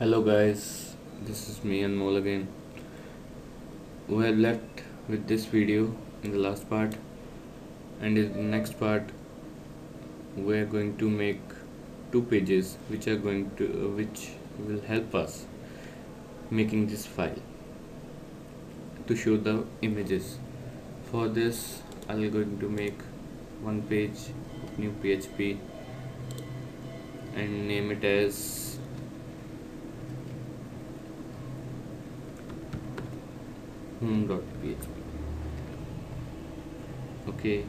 Hello guys, this is me Anmol again. We have left with this video in the last part and in the next part we are going to make two pages which are going to uh, which will help us making this file to show the images. For this I'm going to make one page new PHP and name it as home.php okay.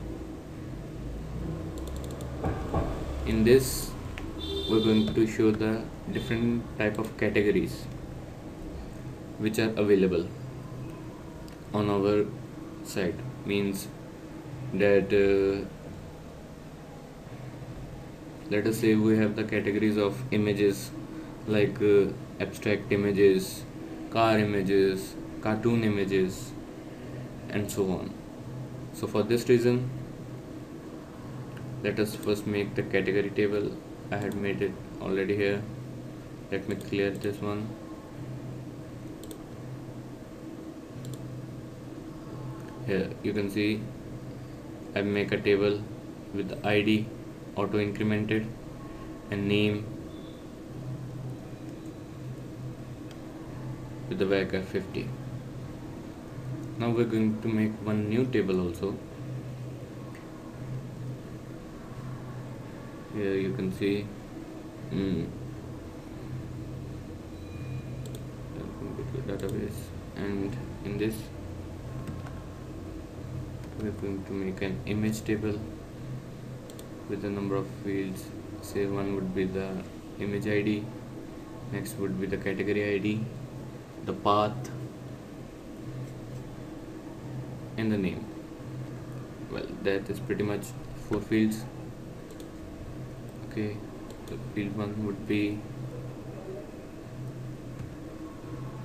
In this we're going to show the different type of categories which are available on our site. Means that uh, let us say we have the categories of images like uh, abstract images car images cartoon images and so on. So for this reason let us first make the category table. I had made it already here. Let me clear this one. Here you can see I make a table with ID auto incremented and name with the varchar 50 now we're going to make one new table also. Here you can see mm, database. And in this we're going to make an image table with the number of fields. Say one would be the image id next would be the category id the path the name. Well that is pretty much four fields. Okay the field one would be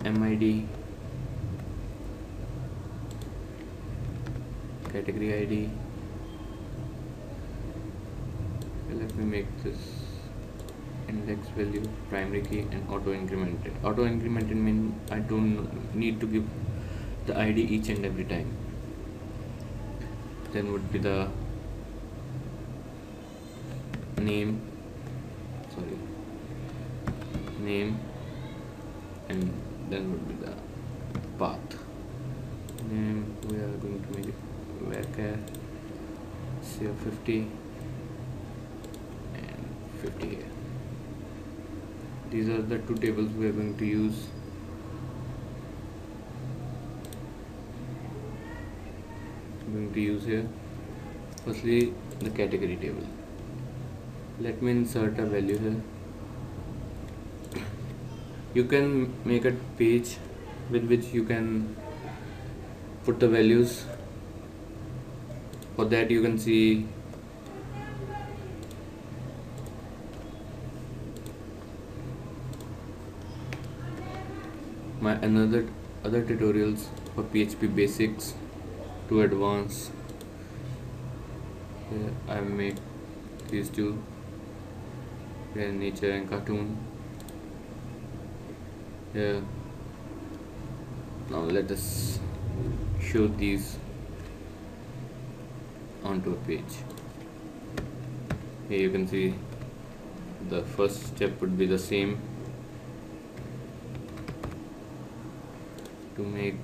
MID category ID let me make this index value primary key and auto incremented auto incremented mean I don't need to give the ID each and every time then would be the name sorry name and then would be the path. Name we are going to make it varchar say 50 and 50 here these are the two tables we are going to use going to use here. Firstly the category table. Let me insert a value here. You can make a page with which you can put the values. For that you can see my another other tutorials for PHP basics to advance here I make these two. Here nature and cartoon. Here. Now let us show these onto a page. Here you can see the first step would be the same. To make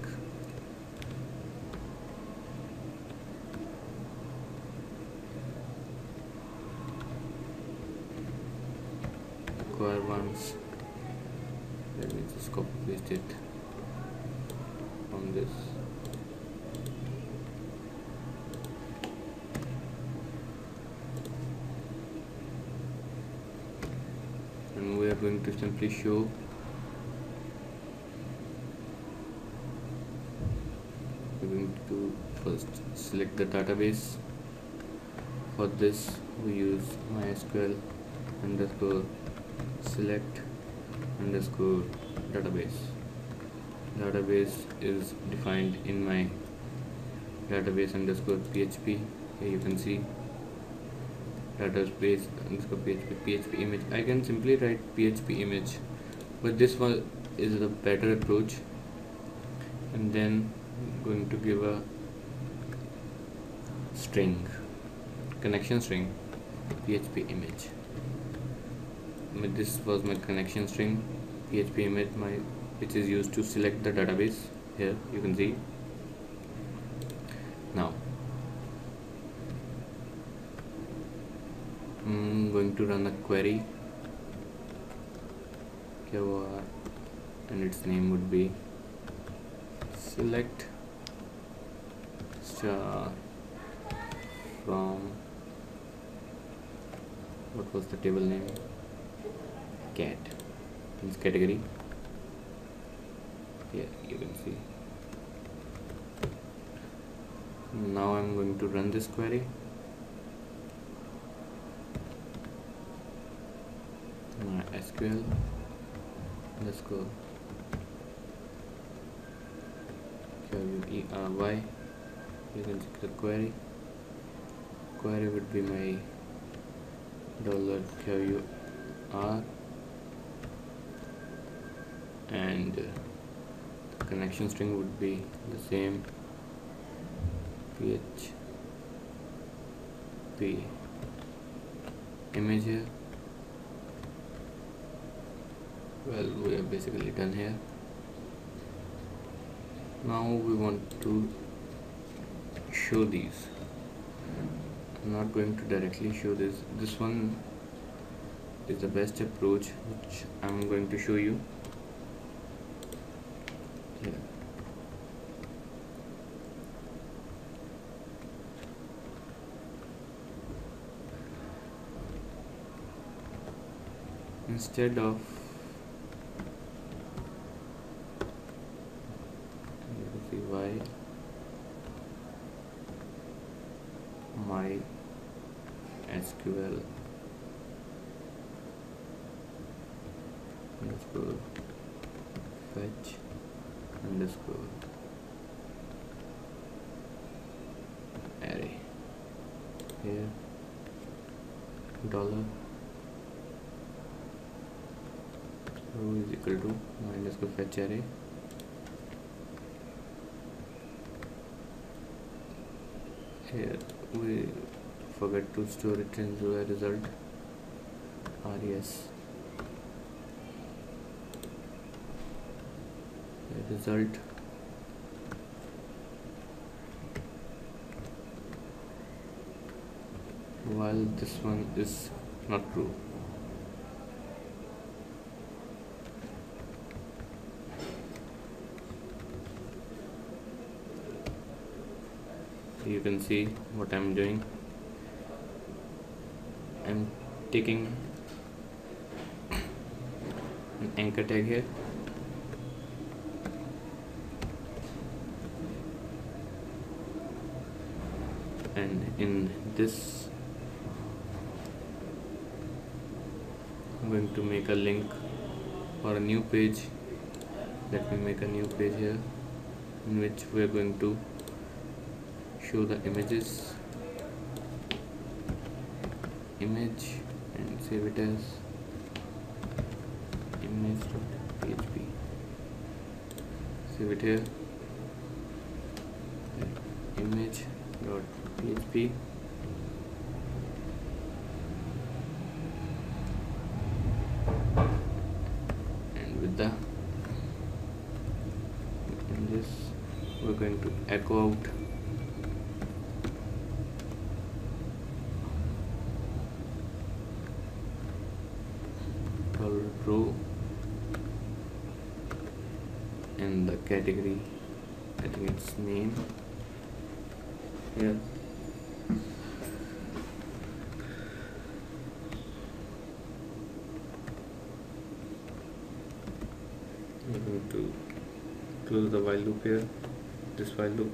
ones. Let me just copy paste it from this. And we are going to simply show we're going to first select the database. For this we use mysql underscore select underscore database. Database is defined in my database underscore php here you can see. Database underscore php php image. I can simply write php image but this one is the better approach. And then I'm going to give a string connection string php image this was my connection string php image my which is used to select the database. Here you can see. Now I'm going to run a query. And its name would be select star from what was the table name cat. This category. Yeah you can see. Now I'm going to run this query. My SQL let's go y. You can check the query. Query would be my dollar r and uh, the connection string would be the same. Php image here. Well we are basically done here. Now we want to show these. I'm not going to directly show this. This one is the best approach which I'm going to show you instead of my SQL underscore fetch underscore array here. Dollar. Row is equal to my underscore fetch array here we forget to store it into a result. Res the result while this one is not true. You can see what I'm doing. I'm taking an anchor tag here. And in this I'm going to make a link or a new page. Let me make a new page here in which we are going to show the images. Image and save it as image.php save it here. Image.php and with the in this we're going to echo out? Row and the category I think it's name. Here I'm going to close the while loop here this while loop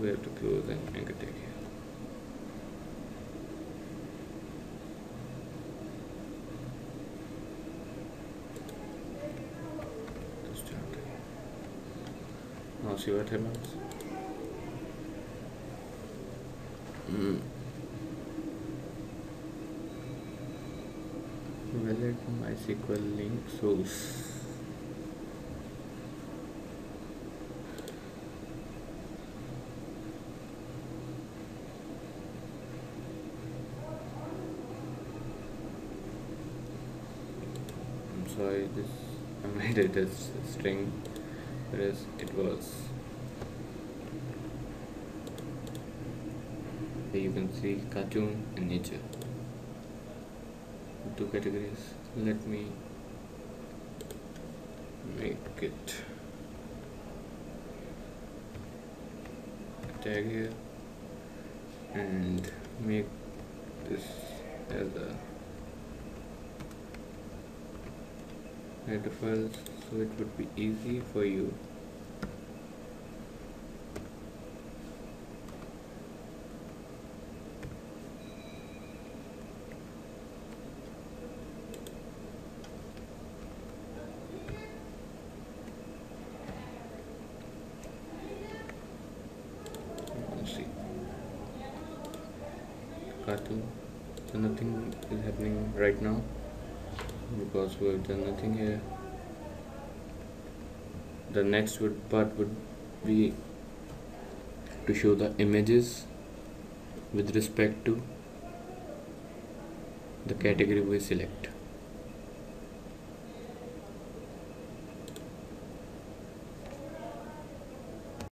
we have to close and anchor tag here. Now see what happens. Mm. MySQL link source I'm sorry this I made it as string whereas it was. You can see cartoon and nature. Two categories let me make it. Tag here. And make this as a header files so it would be easy for you see cartoon so nothing is happening right now because we've done nothing here. The next would part would be to show the images with respect to the category we select